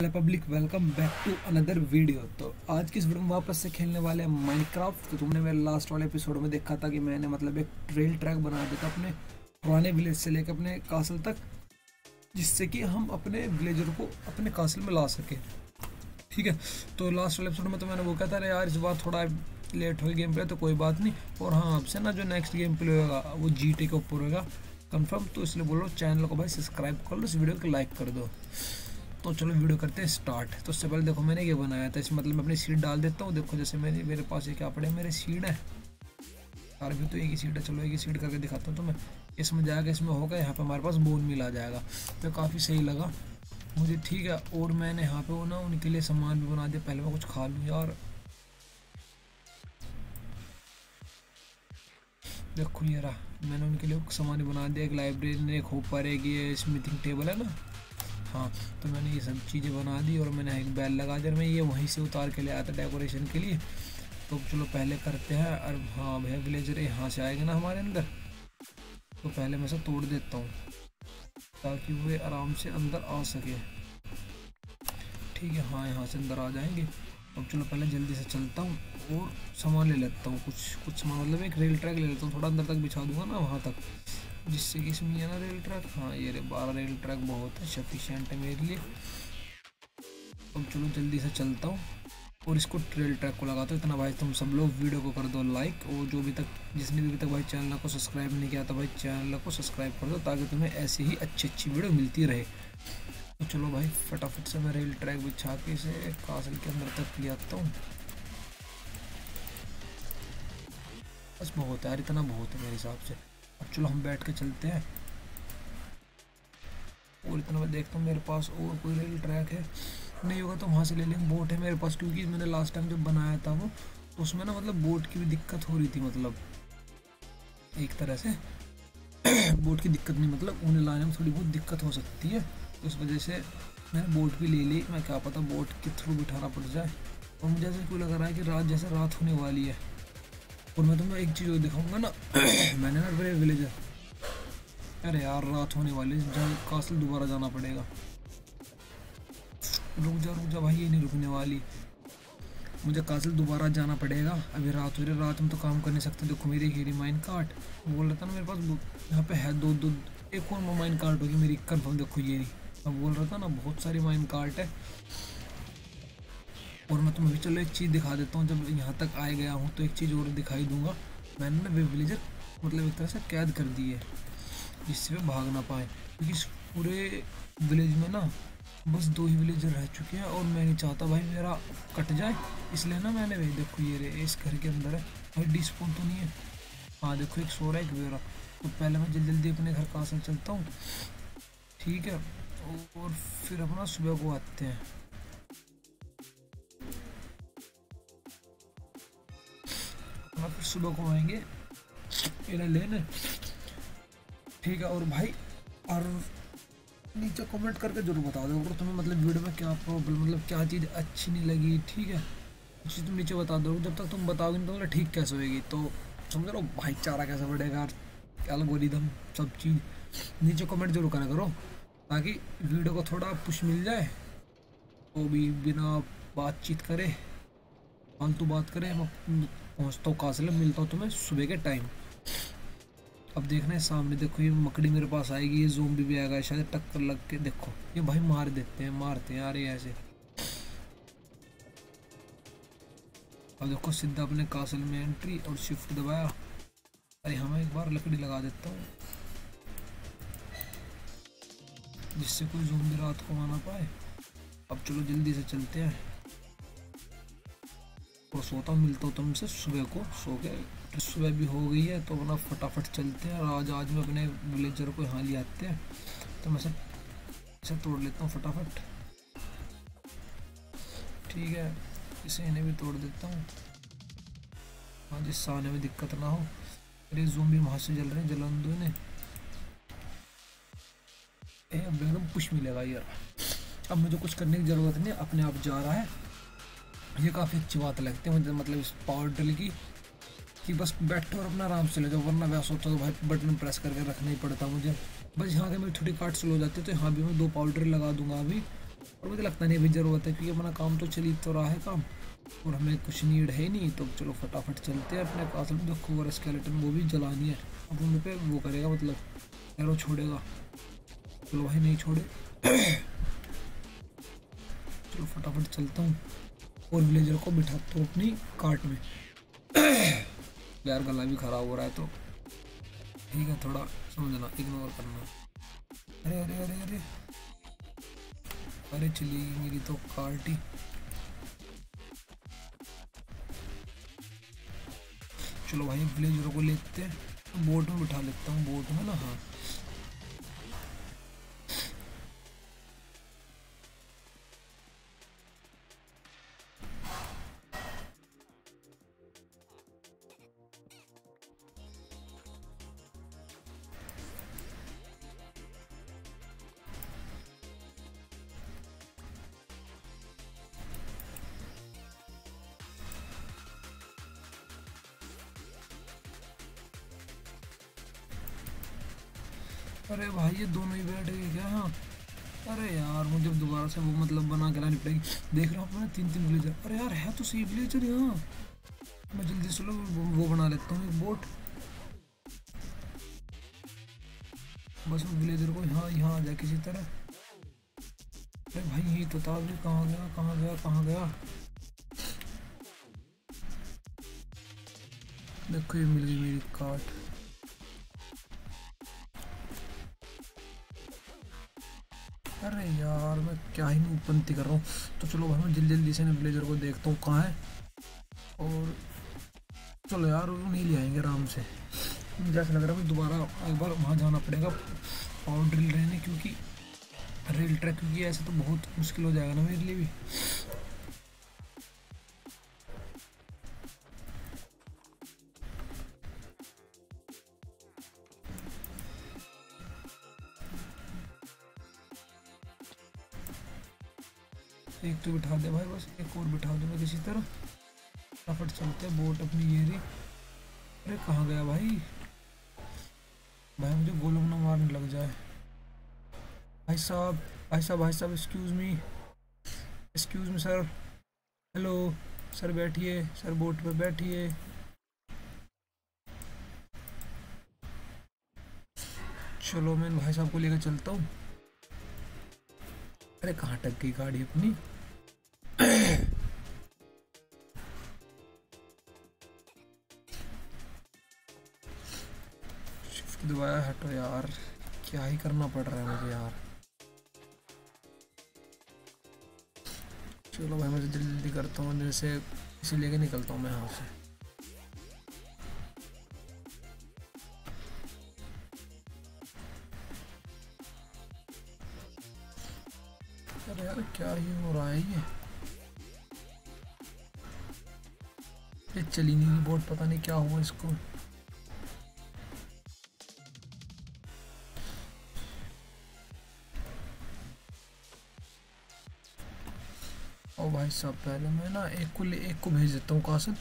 Hello public welcome back to another video तो आज की इस वीडियो में वापस से खेलने वाले हैं माइनक्राफ्ट तो तुमने मेरे लास्ट वाले एपिसोड में देखा था कि मैंने मतलब एक ट्रेल ट्रैक बना दिया था अपने पुराने विलेज से लेकर अपने कासल तक, जिससे कि हम अपने विलेजर को अपने कासल में ला सकें। ठीक है? तो लास्ट वाले एपिसोड में तो मैंने वो कहा था, अरे यार, इस बार थोड़ा लेट हो गेम प्ले तो कोई बात नहीं। और हाँ आपसे ना जो नेक्स्ट गेम प्ले होगा, वो जी के ऊपर होगा। कन्फर्म तो इसलिए बोलो चैनल को भाई सब्सक्राइब कर लो, इस वीडियो को लाइक कर दो। तो चलो वीडियो करते हैं स्टार्ट तो उससे पहले देखो मैंने ये बनाया था, इसमें मतलब मैं अपनी सीट डाल देता हूँ। देखो जैसे मेरे मेरे पास ये क्या पड़े, मेरे सीट है। यार भी तो एक ही सीट है, चलो एक ही सीट करके दिखाता हूँ तो मैं इसमें जाएगा, इसमें होगा, यहाँ पे हमारे पास बोन मिल आ जाएगा। तो काफ़ी सही लगा। मुझे ठीक है, और मैंने यहाँ पे वो ना, उनके लिए सामान भी बना दिया। पहले मैं कुछ खा लूँ यार। देखो यार मैंने उनके लिए सामान बना दिया। एक लाइब्रेरी एक होपर एक ये स्मिथिंग टेबल है ना। हाँ तो मैंने ये सब चीज़ें बना दी और मैंने एक बैल लगा दिया मैं ये वहीं से उतार के ले आया था डेकोरेशन के लिए। तो चलो पहले करते हैं और हाँ भैया विलेजर यहाँ से आएगा ना हमारे अंदर। तो पहले मैं सब तोड़ देता हूँ, ताकि वे आराम से अंदर आ सके। ठीक है हाँ यहाँ से अंदर आ जाएँगे। अब चलो पहले जल्दी से चलता हूँ और सामान ले लेता हूँ, कुछ कुछ सामान मतलब एक रेल ट्रैक ले लेता हूँ, थोड़ा अंदर तक बिछा दूँगा ना वहाँ तक। जिससे कि इसमें है ना रेल ट्रैक हाँ ये रे, बारह रेल ट्रैक बहुत है सफिशेंट है मेरे लिए। अब चलो जल्दी से चलता हूँ। और इसको ट्रेल ट्रैक को लगाता हूँ। इतना भाई तुम सब लोग वीडियो को कर दो लाइक और जो भी तक, जिसने भी अभी तक भाई चैनल को सब्सक्राइब नहीं किया था भाई चैनल को सब्सक्राइब कर दो, ताकि तुम्हें ऐसी ही अच्छी अच्छी वीडियो मिलती रहे। तो चलो भाई, फटाफट से मैं रेल ट्रैक बिछा के इसे कासल के अंदर तक ले आता हूँ। बस बहुत है यार, इतना बहुत है मेरे हिसाब से। चलो हम बैठ के चलते हैं। और इतना मैं देखता हूँ, मेरे पास और कोई रेल ट्रैक है। नहीं होगा तो वहाँ से ले लेंगे। बोट है मेरे पास, क्योंकि मैंने लास्ट टाइम जब बनाया था वो तो उसमें ना मतलब बोट की भी दिक्कत हो रही थी मतलब। एक तरह से। बोट की दिक्कत नहीं मतलब उन्हें लाने में थोड़ी बहुत दिक्कत हो सकती है। तो उस वजह से मैंने बोट भी ले ली। मैं क्या पता बोट के थ्रू बिठाना पड़ जाए। और मुझे ऐसे क्यों लग रहा है कि रात जैसे रात होने वाली है। और मैं तुम्हें एक चीज़ और दिखाऊँगा ना। मैंने ना बड़े विलेजर अरे यार, रात होने वाली जहाँ कासल दोबारा जाना पड़ेगा। रुक जा रुक जा भाई, ये नहीं रुकने वाली। मुझे कासल दोबारा जाना पड़ेगा। अभी रात हो रही रात में तो काम कर नहीं सकते। देखो, मेरी हीरी माइन कार्ट बोल रहा था ना मेरे पास यहाँ पे है दो दो एक और माइन कार्ट होगी। मेरी कन्फर्म देखो ये नहीं मैं बोल रहा था ना, बहुत सारी माइन कार्ट है। और मैं तुम्हें चलो एक चीज़ दिखा देता हूँ, जब यहाँ तक आए गया हूँ तो एक चीज़ और दिखाई दूँगा। मैंने ना वे विलेजर मतलब एक तरह से कैद कर दी है, जिससे वे भाग ना पाए। क्योंकि इस पूरे विलेज में ना बस दो ही विलेजर रह चुके हैं और मैं नहीं चाहता भाई मेरा कट जाए, इसलिए ना मैंने भाई देखो ये रे, इस घर के अंदर है। भाई डिस्पोन तो नहीं है। हाँ देखो एक सो रहा है, एक मेरा तो पहले मैं जल्दी जल्दी अपने घर का चलता हूँ? ठीक है, और फिर अपना सुबह को आते हैं। अपना फिर सुबह को आएँगे। इन्हें लेने। ठीक है, और भाई, और नीचे कमेंट करके ज़रूर बता दो, अगर तुम्हें मतलब वीडियो में क्या प्रॉब्लम मतलब क्या चीज़ अच्छी नहीं लगी, ठीक है? चीज़ तुम नीचे बता दो जब तक तुम बताओगे नहीं तो मतलब ठीक, कैसे होएगी? तो समझ लो भाईचारा कैसे बढ़ेगा एल्गोरिदम सब चीज़। नीचे कमेंट ज़रूर करा करो, ताकि वीडियो को थोड़ा पुश मिल जाए वो भी बिना बातचीत करे, फालतू बात करे पहुँचता हूँ कासिल, मिलता हूँ तुम्हें सुबह के टाइम अब देखना है सामने, देखो ये मकड़ी मेरे पास आएगी, ये जोम भी आएगा, शायद टक्कर लग के, देखो। ये भाई मार देते हैं, मारते हैं यार ये ऐसे। अब देखो सीधा अपने कासल में एंट्री और शिफ्ट दबाया। अरे हमें एक बार लकड़ी लगा देता हूँ। जिससे कोई जोम भी रात को आना पाए। अब चलो जल्दी से चलते हैं। और सोता मिलता हूँ तुमसे सुबह को, सो के सुबह भी हो गई है तो अपना फटाफट चलते हैं और आज आज में अपने विलेजर को यहाँ ले आते हैं। तो मैं सब इसे तोड़ लेता हूँ फटाफट। ठीक है, इसे इन्हें भी तोड़ देता हूँ। हाँ जिससे आने में दिक्कत ना हो। अरे जूम भी वहाँ से जल रहे हैं जलन दो इन्हें एकदम मिलेगा यार। अब मुझे कुछ करने की ज़रूरत नहीं, अपने आप जा रहा है। ये काफ़ी अच्छी बात लगती है, मुझे मतलब इस पावर ड्रिल की, कि बस बैठो और अपना आराम से ले जाओ, वरना वैसा होता तो भाई बटन प्रेस करके रखना ही पड़ता मुझे। बस यहाँ के मेरी थोड़ी कार्ट स्लो हो जाती है तो यहाँ भी मैं दो पावर ड्रिल लगा दूँगा अभी। और मुझे लगता नहीं अभी ज़रूरत है, क्योंकि अपना काम तो चली तो रहा है काम, और हमें कुछ नीड है नहीं तो चलो फटाफट चलते हैं अपने कासल में जो स्केलेटन वो भी जलानी है। अब उन पर वो करेगा मतलब एरो छोड़ेगा। चलो भाई नहीं छोड़े। चलो फटाफट चलता हूँ। और विलेजर को बिठाता हूँ अपनी कार्ट में। यार गला भी ख़राब हो रहा है तो। ठीक है, थोड़ा समझना इग्नोर करना। अरे अरे अरे अरे। अरे चली मेरी तो कार्ट ही चलो भाई विलेजरों को लेते हैं। बोट में बिठा लेता हूँ, बोट में ना हाँ। अरे भाई, ये दोनों ही बैठ गए क्या? हाँ। अरे यार, मुझे दोबारा से वो मतलब बना के लानी पड़ेगी। देख रहा हूँ तीन तीन विलेजर अरे यार, है तो सही विलेजर यहाँ। मैं जल्दी से लो, वो बना लेता हूँ बोट बस विलेजर को यहाँ यहाँ आ जाए किसी तरह। अरे भाई यही तो था अभी। कहाँ गया कहाँ गया कहाँ गया? देखो, ये मिल गई मेरी काट यार मैं क्या ही मैं उपंती कर रहा हूँ। तो चलो भाई, मैं जल्दी जल्दी से ब्लेजर को देखता हूँ कहाँ है। और चलो यार नहीं ले आएँगे आराम से। जैसे लग रहा है दोबारा एक बार वहाँ जाना पड़ेगा पावर ड्रिल रहने, क्योंकि रेल ट्रैक क्योंकि ऐसे तो बहुत मुश्किल हो जाएगा ना मेरे लिए भी। तो बिठा दे भाई, बस एक और बिठा दूँगा किसी तरह। फटाफट चलते बोट अपनी ये रही। अरे कहाँ गया भाई? भाई मुझे गोलम ना मारने लग जाए। भाई साहब भाई साहब भाई साहब excuse me excuse me sir hello sir बैठिए सर बोट पे बैठिए। चलो, मैं भाई साहब को लेकर चलता हूँ। अरे कहाँ टक गई गाड़ी अपनी? दबाया हटो यार। क्या ही करना पड़ रहा है मुझे यार। चलो भाई मुझे जल्दी जल्दी करता हूँ जैसे इसी लेके निकलता हूँ मैं यहाँ से। अरे यार, क्या ही हो रहा है ये? ये चली नहीं बोट पता नहीं क्या हुआ इसको। साहब पहले मैं ना एक को ले एक को भेज देता हूँ कासिम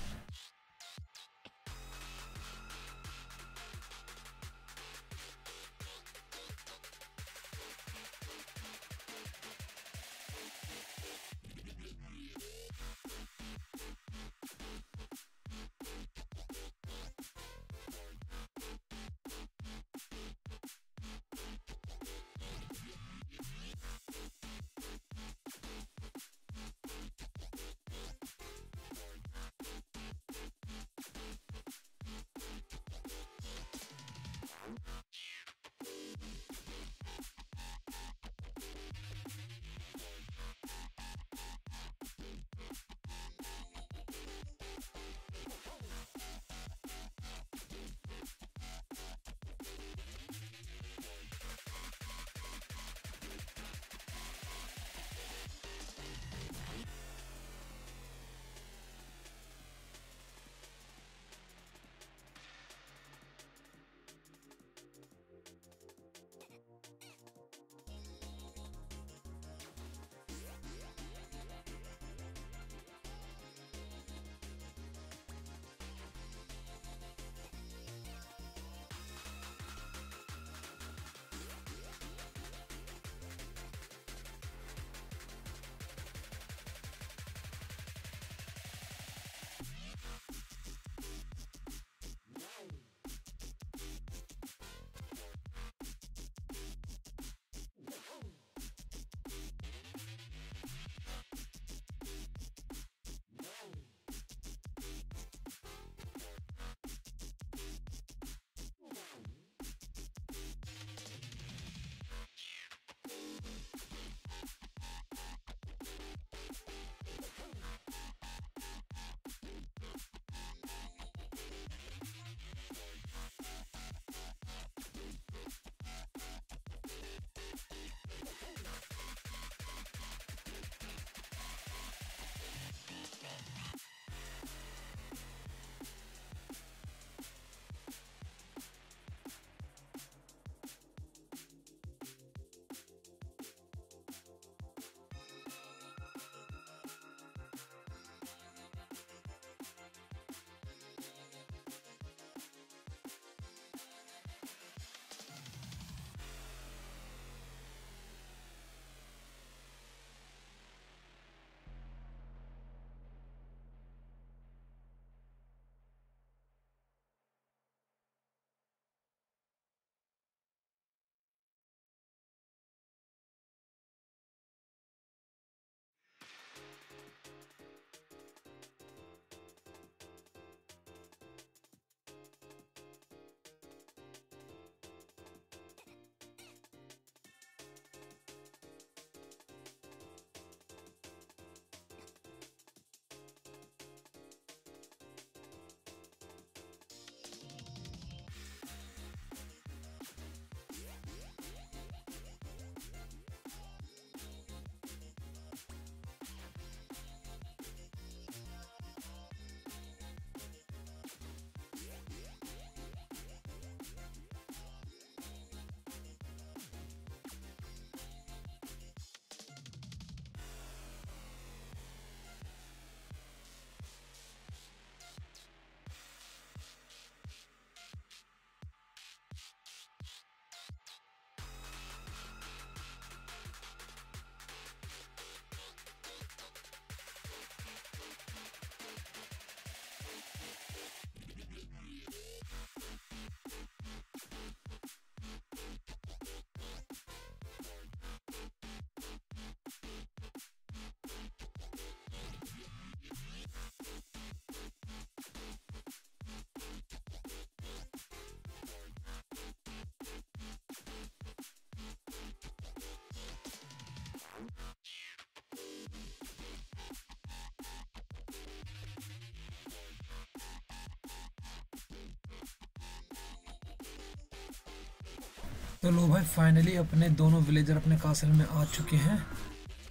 तो लो भाई फाइनली अपने दोनों विलेजर अपने कासल में आ चुके हैं।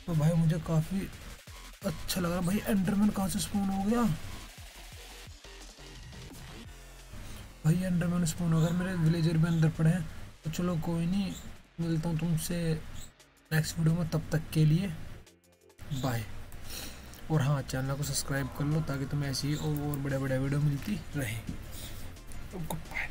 तो भाई, मुझे काफ़ी अच्छा लग। रहा भाई एंडरमैन कहाँ से स्पून हो गया? भाई एंडरमैन स्पून हो गया। मेरे विलेजर भी अंदर पड़े हैं तो चलो कोई नहीं, मिलता हूँ तुमसे नेक्स्ट वीडियो में। तब तक के लिए बाय और हाँ चैनल को सब्सक्राइब कर लो, ताकि तुम्हें ऐसी और बड़े बड़े वीडियो मिलती रहे। बाय